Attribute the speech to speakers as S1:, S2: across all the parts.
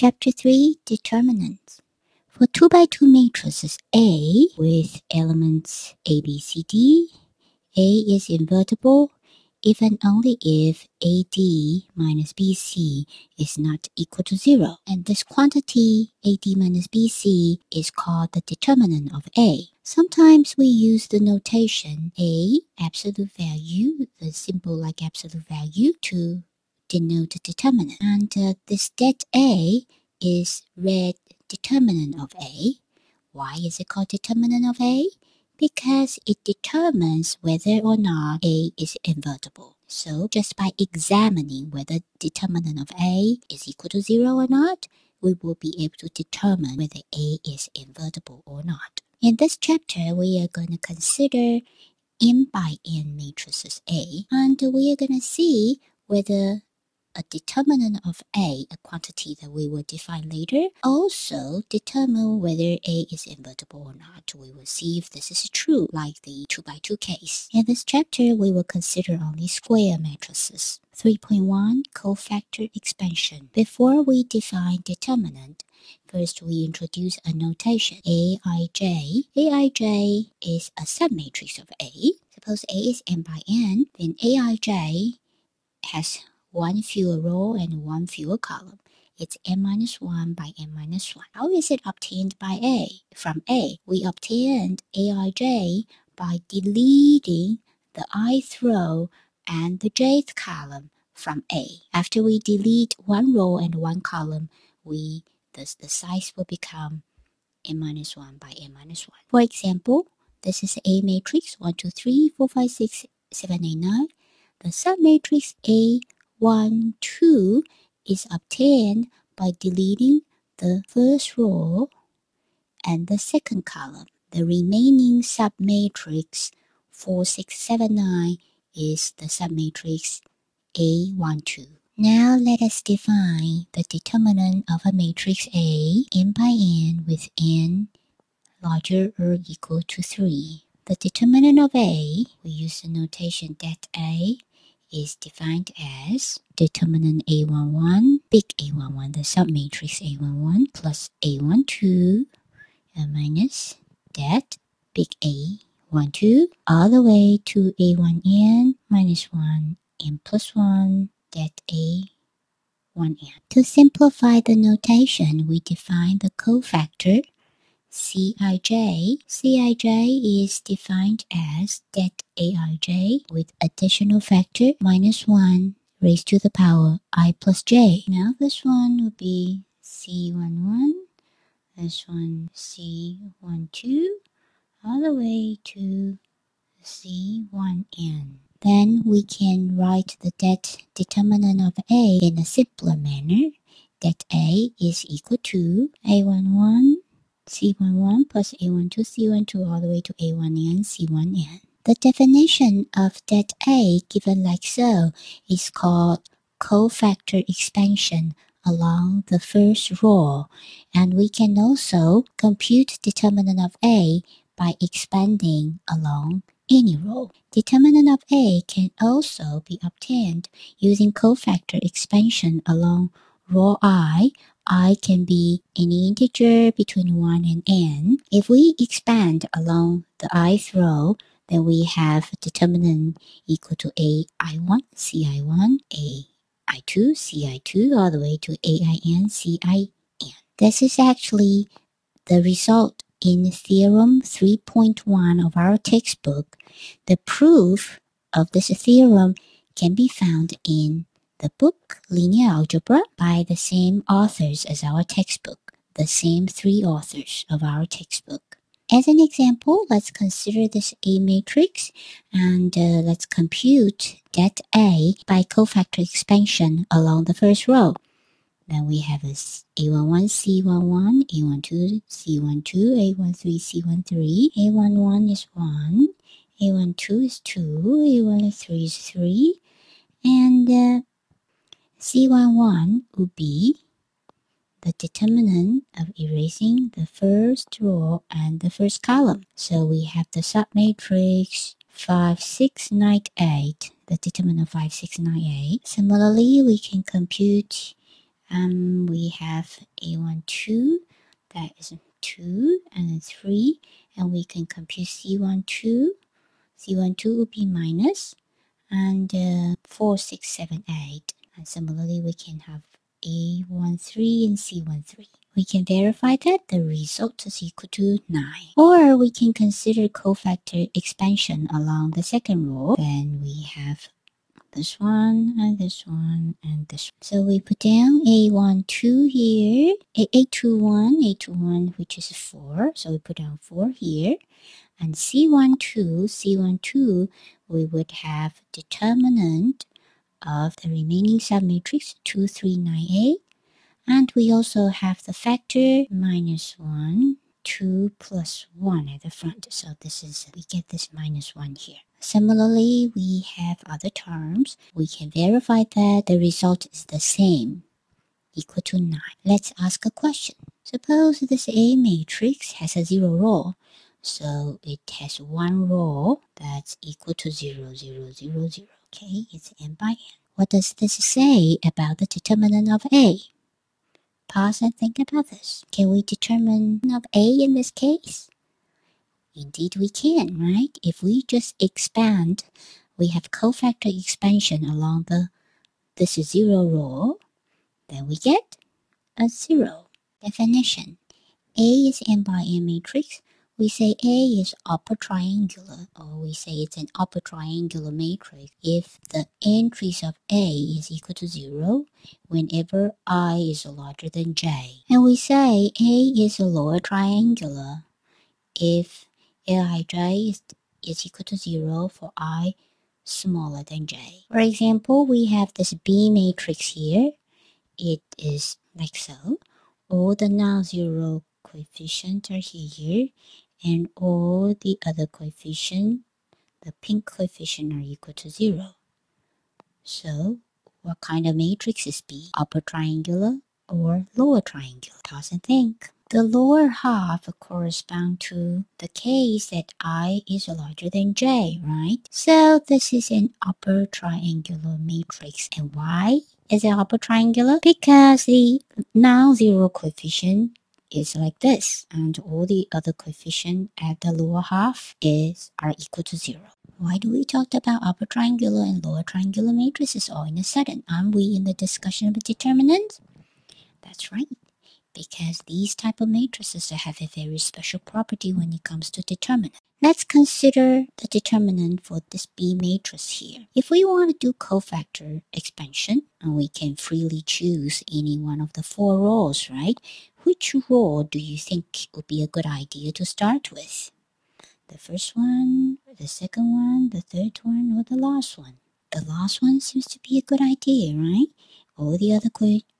S1: Chapter 3 Determinants For 2 by 2 matrices A with elements A, B, C, D, A is invertible if and only if AD minus BC is not equal to 0. And this quantity AD minus BC is called the determinant of A. Sometimes we use the notation A, absolute value, the symbol like absolute value, to denote the determinant. And uh, this det A is read determinant of A. Why is it called determinant of A? Because it determines whether or not A is invertible. So just by examining whether determinant of A is equal to 0 or not, we will be able to determine whether A is invertible or not. In this chapter, we are going to consider n by n matrices A, and we are going to see whether a determinant of A, a quantity that we will define later, also determine whether A is invertible or not. We will see if this is true, like the 2 by 2 case. In this chapter, we will consider only square matrices. 3.1 Cofactor expansion. Before we define determinant, First, we introduce a notation Aij. Aij is a submatrix of A. Suppose A is n by n, then Aij has one fewer row and one fewer column. It's n minus 1 by n minus 1. How is it obtained by A? From A, we obtained Aij by deleting the ith row and the jth column from A. After we delete one row and one column, we the, size will become n minus 1 by n minus 1. For example, this is A matrix 1, 2, 3, 4, 5, 6, 7, 8, 9. The submatrix A 1, 2 is obtained by deleting the first row and the second column. The remaining submatrix 4, 6, 7, 9 is the submatrix A12. Now let us define the determinant of a matrix A n by n with n larger or equal to 3. The determinant of A, we use the notation that A is defined as determinant A11, big A11, the submatrix A11 plus A12 and uh, minus that big A12 all the way to A1n minus 1 n plus 1 that A1n. To simplify the notation, we define the cofactor Cij. Cij is defined as that Aij with additional factor minus 1 raised to the power i plus j. Now this one would be C11, this one C12, all the way to C1n. Then we can write the det determinant of A in a simpler manner. That A is equal to A11 C11 plus A12 C12 all the way to A1n C1n. The definition of that A given like so is called cofactor expansion along the first row and we can also compute determinant of A by expanding along any row. Determinant of A can also be obtained using cofactor expansion along row i i can be any integer between 1 and n. If we expand along the ith row, then we have determinant equal to a i1, ci1, a i2, ci2, all the way to ain, cin. This is actually the result in theorem 3.1 of our textbook. The proof of this theorem can be found in the book Linear Algebra by the same authors as our textbook, the same three authors of our textbook. As an example, let's consider this A matrix and uh, let's compute that A by cofactor expansion along the first row. Then we have a A11, C11, A12, C12, A13, C13, A11 is 1, A12 is 2, A13 is 3, and uh, C11 would be the determinant of erasing the first row and the first column. So we have the submatrix 5, 6, 9, 8, the determinant of 5, 6, 9, 8. Similarly, we can compute Um, we have A1, 2, that is 2 and 3, and we can compute C1, 2. C1, 2 will be minus, and uh, 4, 6, 7, 8. And similarly, we can have A1, 3 and C1, 3 we can verify that the result is equal to 9. Or we can consider cofactor expansion along the second row. Then we have this one and this one and this one. So we put down A1, 2 here, A, A21, A21, which is 4. So we put down 4 here. And C1, 2, C1, 2, we would have determinant of the remaining submatrix 2, 3, 9, 8 and we also have the factor minus 1, 2 plus 1 at the front. So this is, we get this minus 1 here. Similarly, we have other terms. We can verify that the result is the same, equal to 9. Let's ask a question. Suppose this A matrix has a zero row. So it has one row that's equal to 0, 0, 0, 0. Okay, it's n by n. What does this say about the determinant of A? Pause and think about this. Can we determine of A in this case? Indeed we can, right? If we just expand, we have cofactor expansion along the this zero row, then we get a zero. Definition. A is n by n matrix we say A is upper triangular or we say it's an upper triangular matrix if the entries of A is equal to 0 whenever I is larger than J. And we say A is a lower triangular if Lij is, is equal to 0 for I smaller than J. For example, we have this B matrix here. It is like so. All the non-zero coefficients are here and all the other coefficient, the pink coefficient are equal to zero. So what kind of matrix is B? Upper triangular or lower triangular? Pause and think. The lower half correspond to the case that I is larger than J, right? So this is an upper triangular matrix. And why is it upper triangular? Because the non-zero coefficient is like this and all the other coefficient at the lower half is are equal to zero. Why do we talk about upper triangular and lower triangular matrices all in a sudden? Aren't we in the discussion of determinants? That's right because these type of matrices have a very special property when it comes to determinant. Let's consider the determinant for this B matrix here. If we want to do cofactor expansion, and we can freely choose any one of the four rows, right? Which row do you think would be a good idea to start with? The first one, the second one, the third one, or the last one? The last one seems to be a good idea, right? all the other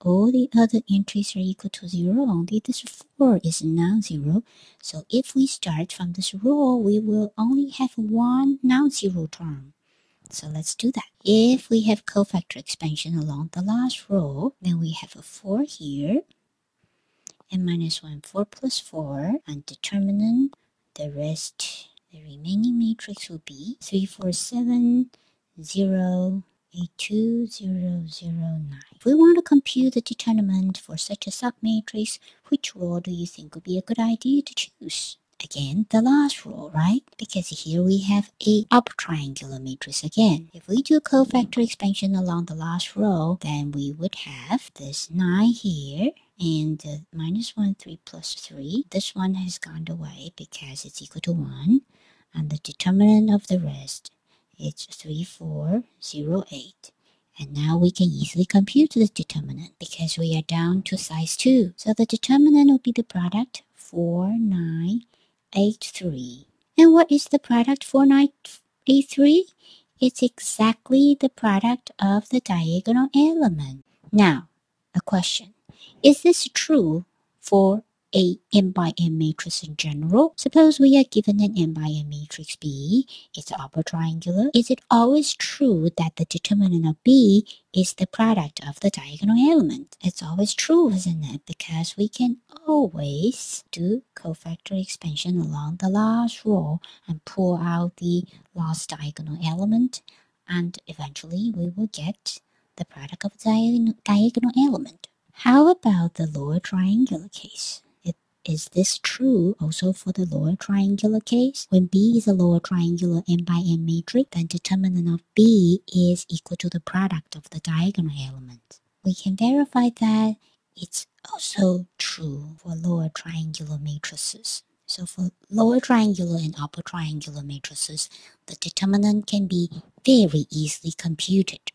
S1: all the other entries are equal to zero only this four is non-zero so if we start from this row we will only have one non-zero term so let's do that if we have cofactor expansion along the last row then we have a 4 here and minus 1 4 plus 4 and determinant the rest the remaining matrix will be 3 4 7 0 2009. If we want to compute the determinant for such a submatrix, which row do you think would be a good idea to choose? Again, the last row, right? Because here we have a up triangular matrix again. If we do cofactor expansion along the last row, then we would have this 9 here and uh, minus 1, 3 plus 3. This one has gone away because it's equal to 1. And the determinant of the rest it's 3408. And now we can easily compute the determinant because we are down to size 2. So the determinant will be the product 4983. And what is the product 4983? It's exactly the product of the diagonal element. Now, a question. Is this true for a n by n matrix in general. Suppose we are given an n by n matrix B, it's upper triangular. Is it always true that the determinant of B is the product of the diagonal element? It's always true, isn't it? Because we can always do cofactor expansion along the last row and pull out the last diagonal element and eventually we will get the product of the diagonal element. How about the lower triangular case? Is this true also for the lower triangular case? When B is a lower triangular n by n matrix, then determinant of B is equal to the product of the diagonal elements. We can verify that it's also true for lower triangular matrices. So for lower triangular and upper triangular matrices, the determinant can be very easily computed.